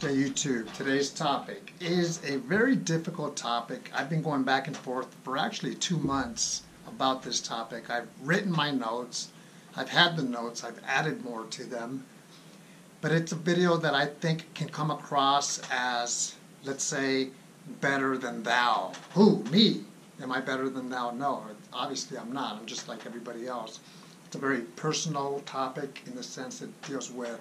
to YouTube. Today's topic is a very difficult topic. I've been going back and forth for actually two months about this topic. I've written my notes, I've had the notes, I've added more to them, but it's a video that I think can come across as, let's say, better than thou. Who? Me? Am I better than thou? No, obviously I'm not. I'm just like everybody else. It's a very personal topic in the sense it deals with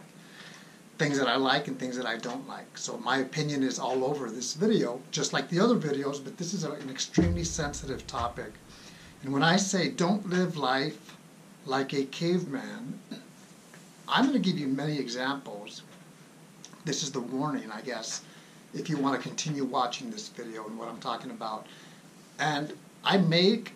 things that I like and things that I don't like. So my opinion is all over this video, just like the other videos, but this is an extremely sensitive topic. And when I say don't live life like a caveman, I'm going to give you many examples. This is the warning, I guess, if you want to continue watching this video and what I'm talking about. And I make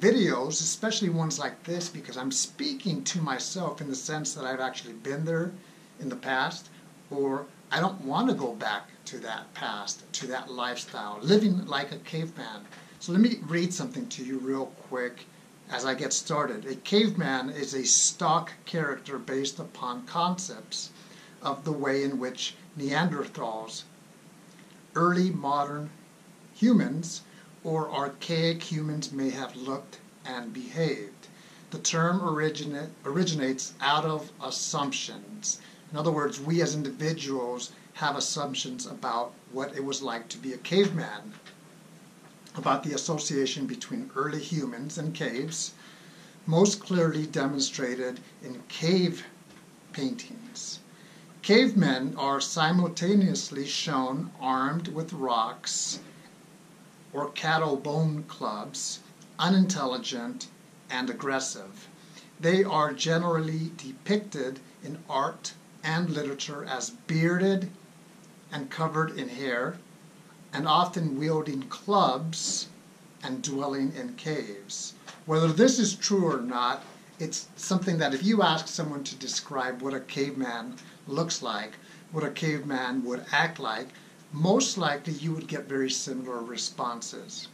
videos, especially ones like this, because I'm speaking to myself in the sense that I've actually been there in the past, or I don't want to go back to that past, to that lifestyle, living like a caveman. So let me read something to you real quick as I get started. A caveman is a stock character based upon concepts of the way in which Neanderthals, early modern humans, or archaic humans may have looked and behaved. The term origina originates out of assumptions in other words, we as individuals have assumptions about what it was like to be a caveman, about the association between early humans and caves, most clearly demonstrated in cave paintings. Cavemen are simultaneously shown armed with rocks or cattle bone clubs, unintelligent and aggressive. They are generally depicted in art and literature as bearded and covered in hair, and often wielding clubs and dwelling in caves. Whether this is true or not, it's something that if you ask someone to describe what a caveman looks like, what a caveman would act like, most likely you would get very similar responses,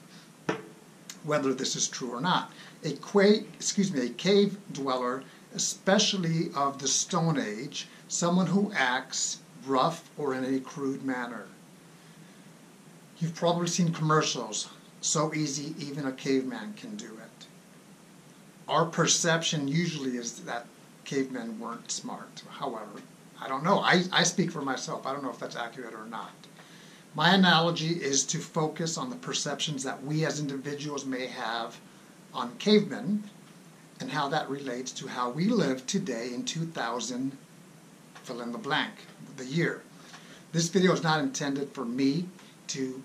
whether this is true or not. A, qua- excuse me, a cave dweller, especially of the Stone Age, someone who acts rough or in a crude manner. You've probably seen commercials, so easy even a caveman can do it. Our perception usually is that cavemen weren't smart. However, I don't know. I, I speak for myself. I don't know if that's accurate or not. My analogy is to focus on the perceptions that we as individuals may have on cavemen and how that relates to how we live today in 2000 fill in the blank, the year. This video is not intended for me to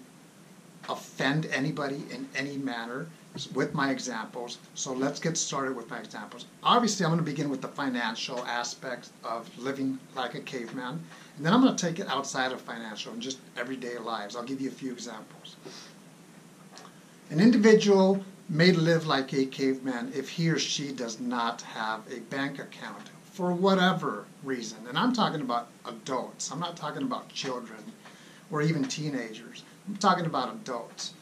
offend anybody in any manner with my examples. So let's get started with my examples. Obviously, I'm going to begin with the financial aspect of living like a caveman. And then I'm going to take it outside of financial and just everyday lives. I'll give you a few examples. An individual may live like a caveman if he or she does not have a bank account for whatever reason. And I'm talking about adults. I'm not talking about children or even teenagers. I'm talking about adults.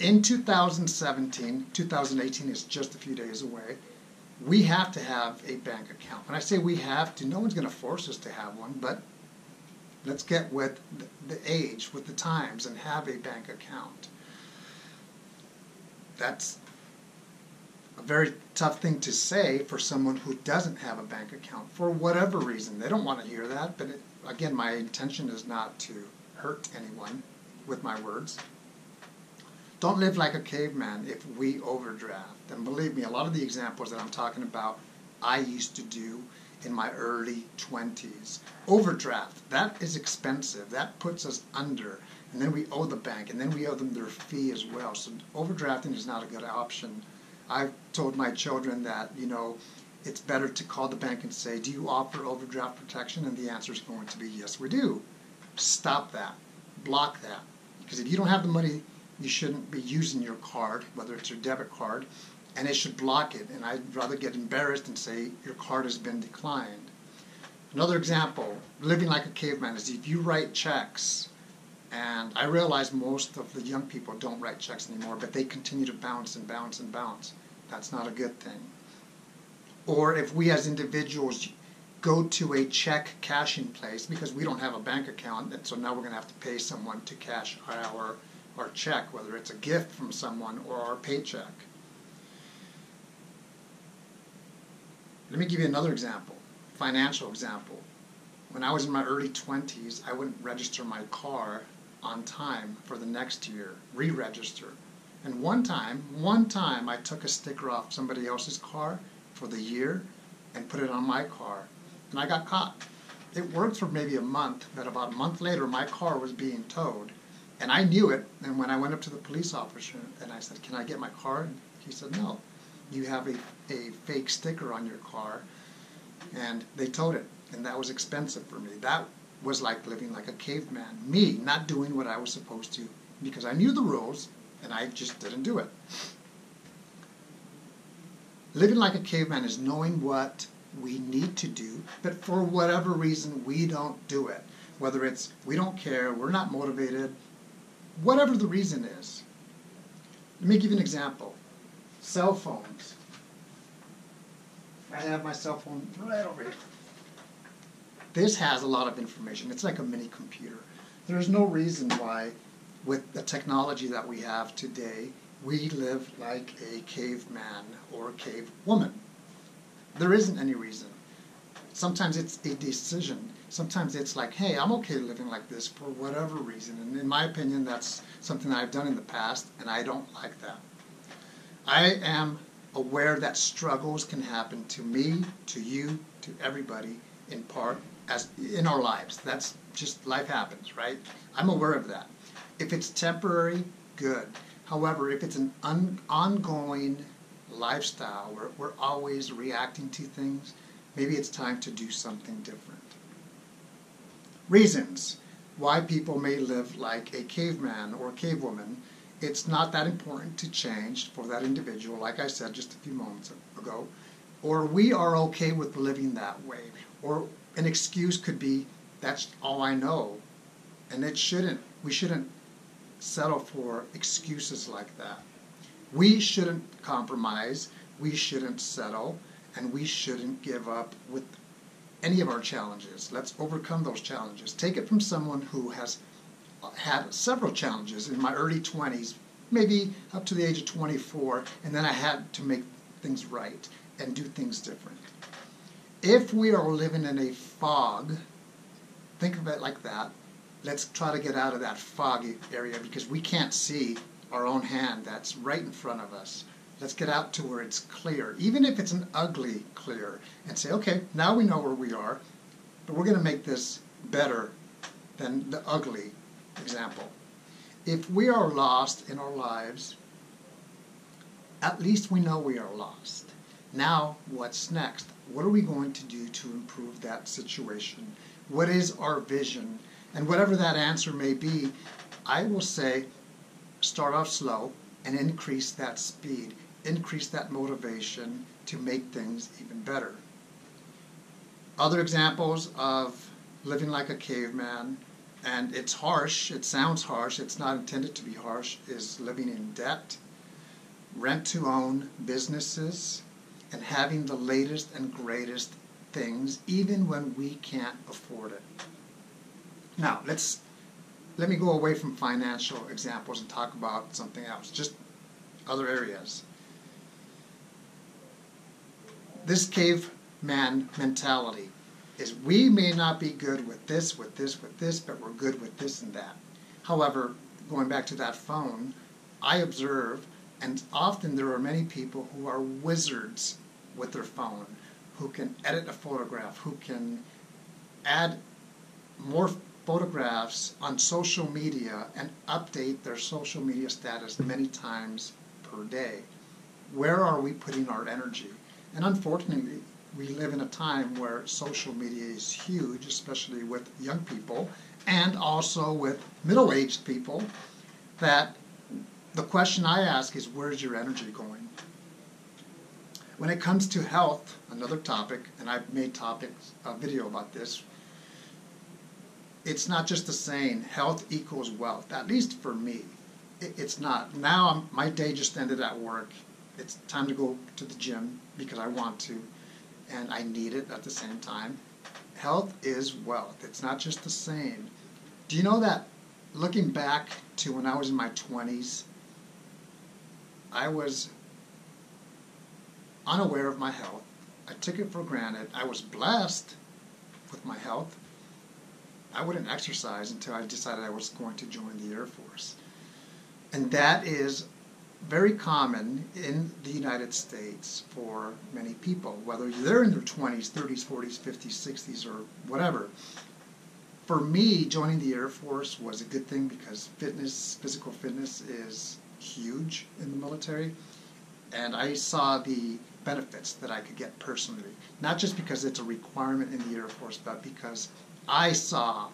In 2017, 2018 is just a few days away, we have to have a bank account. When I say we have to, no one's going to force us to have one, but let's get with the age, with the times, and have a bank account. That's a very tough thing to say for someone who doesn't have a bank account for whatever reason. They don't want to hear that, but it, again, my intention is not to hurt anyone with my words. Don't live like a caveman if we overdraft. And believe me, a lot of the examples that I'm talking about, I used to do in my early 20s. Overdraft, that is expensive. That puts us under. And then we owe the bank, and then we owe them their fee as well. So overdrafting is not a good option I've told my children that, you know, it's better to call the bank and say, do you offer overdraft protection? And the answer is going to be, yes, we do. Stop that. Block that. Because if you don't have the money, you shouldn't be using your card, whether it's your debit card, and it should block it. And I'd rather get embarrassed and say, your card has been declined. Another example, living like a caveman, is if you write checks, and I realize most of the young people don't write checks anymore, but they continue to bounce and bounce and bounce. That's not a good thing. Or if we as individuals go to a check cashing place because we don't have a bank account, and so now we're going to have to pay someone to cash our our check, whether it's a gift from someone or our paycheck. Let me give you another example, financial example. When I was in my early 20s, I wouldn't register my car on time for the next year, re-register. And one time, one time I took a sticker off somebody else's car for the year and put it on my car, and I got caught. It worked for maybe a month, but about a month later, my car was being towed, and I knew it. And when I went up to the police officer and I said, "Can I get my car?" And he said, "No, you have a, a fake sticker on your car," and they towed it, and that was expensive for me. That was like living like a caveman. Me not doing what I was supposed to because I knew the rules and I just didn't do it. Living like a caveman is knowing what we need to do, but for whatever reason we don't do it. Whether it's we don't care, we're not motivated, whatever the reason is. Let me give you an example. Cell phones. I have my cell phone right over here. This has a lot of information. It's like a mini computer. There's no reason why, with the technology that we have today, we live like a caveman or a cave woman. There isn't any reason. Sometimes it's a decision. Sometimes it's like, hey, I'm okay living like this for whatever reason. And in my opinion, that's something that I've done in the past, and I don't like that. I am aware that struggles can happen to me, to you, to everybody in part as in our lives. That's just life happens, right? I'm aware of that. If it's temporary, good. However, if it's an un- ongoing lifestyle where we're always reacting to things, maybe it's time to do something different. Reasons why people may live like a caveman or cavewoman. It's not that important to change for that individual, like I said just a few moments ago. Or we are okay with living that way. Or an excuse could be, that's all I know. And it shouldn't, we shouldn't settle for excuses like that. We shouldn't compromise, we shouldn't settle, and we shouldn't give up with any of our challenges. Let's overcome those challenges. Take it from someone who has uh, had several challenges in my early 20s, maybe up to the age of 24, and then I had to make things right and do things different. If we are living in a fog, think of it like that, let's try to get out of that foggy area because we can't see our own hand that's right in front of us. Let's get out to where it's clear, even if it's an ugly clear, and say, okay, now we know where we are, but we're going to make this better than the ugly example. If we are lost in our lives, at least we know we are lost. Now, what's next? What are we going to do to improve that situation? What is our vision? And whatever that answer may be, I will say start off slow and increase that speed, increase that motivation to make things even better. Other examples of living like a caveman, and it's harsh, it sounds harsh, it's not intended to be harsh, is living in debt, rent to own businesses, and having the latest and greatest things even when we can't afford it. Now, let's let me go away from financial examples and talk about something else, just other areas. This caveman mentality is we may not be good with this, with this, with this, but we're good with this and that. However, going back to that phone, I observe, and often there are many people who are wizards with their phone, who can edit a photograph, who can add more photographs on social media and update their social media status many times per day. Where are we putting our energy? And unfortunately, we live in a time where social media is huge, especially with young people and also with middle aged people, that the question I ask is where's your energy going? When it comes to health, another topic, and I've made topics, a video about this, it's not just the saying, health equals wealth, at least for me. it's not. Now I'm, my day just ended at work. It's time to go to the gym because I want to, and I need it at the same time. health is wealth. It's not just the same. Do you know that looking back to when I was in my 20s, I was unaware of my health. I took it for granted. I was blessed with my health. I wouldn't exercise until I decided I was going to join the Air Force. And that is very common in the United States for many people, whether they're in their 20s, 30s, 40s, 50s, 60s, or whatever. For me, joining the Air Force was a good thing because fitness, physical fitness, is huge in the military. And I saw the benefits that I could get personally, not just because it's a requirement in the Air Force, but because I saw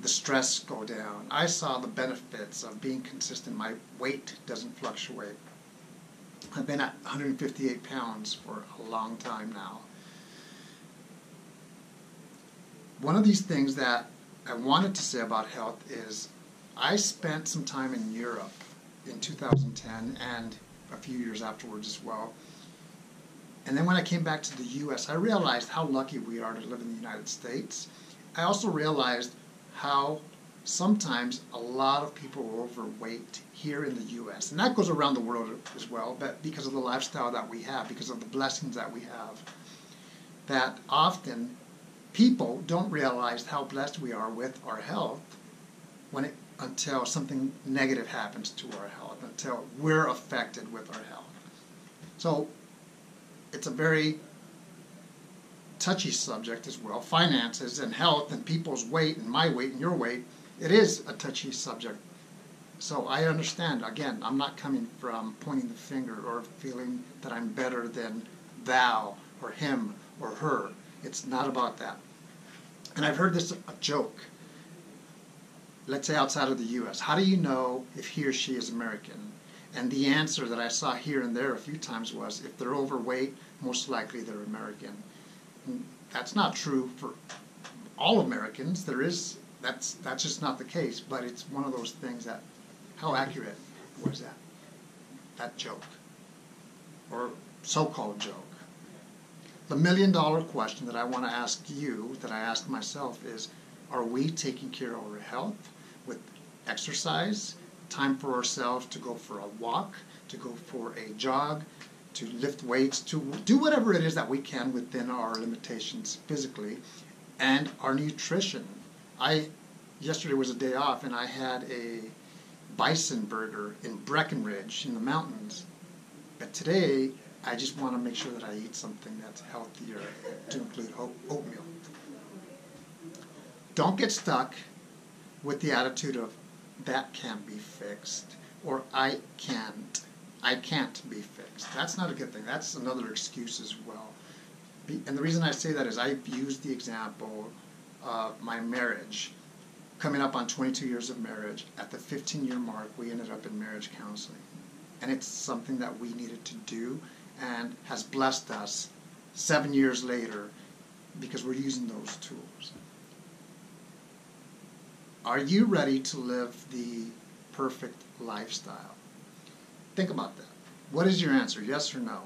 the stress go down. I saw the benefits of being consistent. My weight doesn't fluctuate. I've been at 158 pounds for a long time now. One of these things that I wanted to say about health is I spent some time in Europe in 2010 and a few years afterwards as well. And then when I came back to the US, I realized how lucky we are to live in the United States. I also realized how sometimes a lot of people are overweight here in the US. And that goes around the world as well, but because of the lifestyle that we have, because of the blessings that we have, that often people don't realize how blessed we are with our health when it until something negative happens to our health, until we're affected with our health. So it's a very touchy subject as well. Finances and health and people's weight and my weight and your weight. It is a touchy subject. So I understand. Again, I'm not coming from pointing the finger or feeling that I'm better than thou or him or her. It's not about that. And I've heard this a joke. Let's say outside of the U.S. How do you know if he or she is American? And the answer that I saw here and there a few times was if they're overweight, most likely they're American. That's not true for all Americans. There is that's that's just not the case. But it's one of those things that how accurate was that that joke or so-called joke? The million dollar question that I want to ask you, that I ask myself, is are we taking care of our health with exercise, time for ourselves to go for a walk, to go for a jog, to lift weights, to do whatever it is that we can within our limitations physically, and our nutrition. I yesterday was a day off, and I had a bison burger in Breckenridge in the mountains. But today, I just want to make sure that I eat something that's healthier, to include oatmeal. Don't get stuck with the attitude of that can't be fixed or I can't I can't be fixed. That's not a good thing. That's another excuse as well. And the reason I say that is I've used the example of my marriage. Coming up on 22 years of marriage, at the 15 year mark, we ended up in marriage counseling. And it's something that we needed to do and has blessed us seven years later because we're using those tools. Are you ready to live the perfect lifestyle? Think about that. What is your answer, yes or no?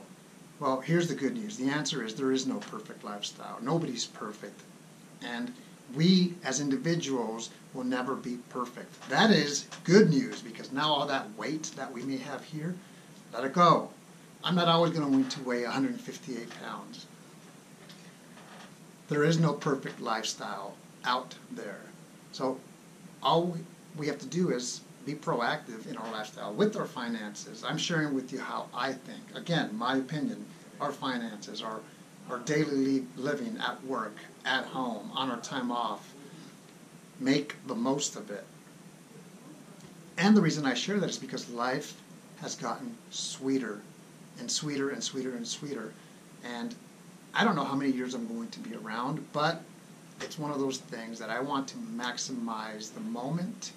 Well, here's the good news. The answer is there is no perfect lifestyle. Nobody's perfect. And we as individuals will never be perfect. That is good news because now all that weight that we may have here, let it go. I'm not always going to weigh 158 pounds. There is no perfect lifestyle out there. So all we have to do is be proactive in our lifestyle with our finances. I'm sharing with you how I think. Again, my opinion, our finances, our, our daily living at work, at home, on our time off. Make the most of it. And the reason I share that is because life has gotten sweeter and sweeter and sweeter and sweeter. And I don't know how many years I'm going to be around, but it's one of those things that I want to maximize the moment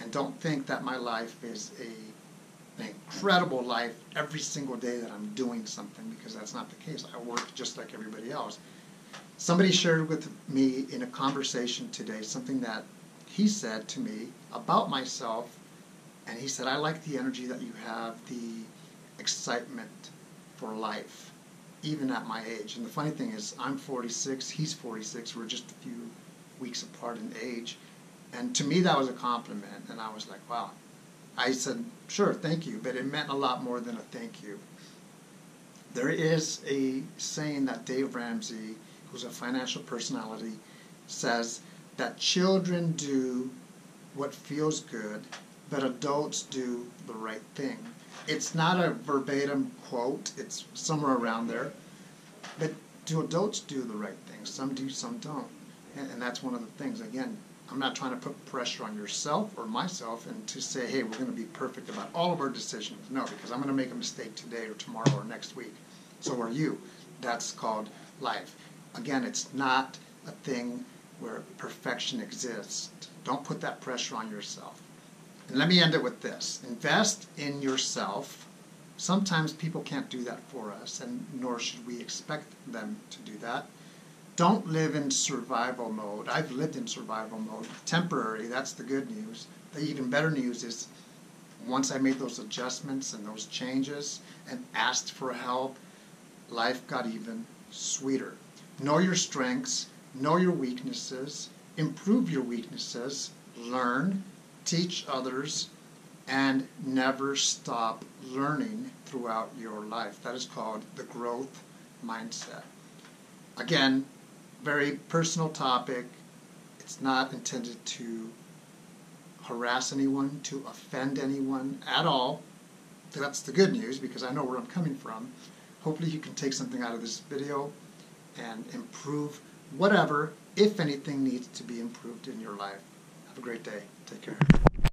and don't think that my life is a, an incredible life every single day that I'm doing something because that's not the case. I work just like everybody else. Somebody shared with me in a conversation today something that he said to me about myself, and he said, I like the energy that you have, the excitement for life. Even at my age. And the funny thing is, I'm 46, he's 46, we're just a few weeks apart in age. And to me, that was a compliment. And I was like, wow. I said, sure, thank you. But it meant a lot more than a thank you. There is a saying that Dave Ramsey, who's a financial personality, says that children do what feels good, but adults do the right thing. It's not a verbatim quote, it's somewhere around there. But do adults do the right thing? Some do, some don't. And, and that's one of the things. Again, I'm not trying to put pressure on yourself or myself and to say, hey, we're going to be perfect about all of our decisions. No, because I'm going to make a mistake today or tomorrow or next week. So are you. That's called life. Again, it's not a thing where perfection exists. Don't put that pressure on yourself. And let me end it with this invest in yourself. Sometimes people can't do that for us, and nor should we expect them to do that. Don't live in survival mode. I've lived in survival mode. Temporary, that's the good news. The even better news is once I made those adjustments and those changes and asked for help, life got even sweeter. Know your strengths, know your weaknesses, improve your weaknesses, learn, teach others, and never stop learning throughout your life. That is called the growth mindset. Again, very personal topic. It's not intended to harass anyone, to offend anyone at all. That's the good news because I know where I'm coming from. Hopefully, you can take something out of this video and improve whatever, if anything, needs to be improved in your life. Have a great day. Take care.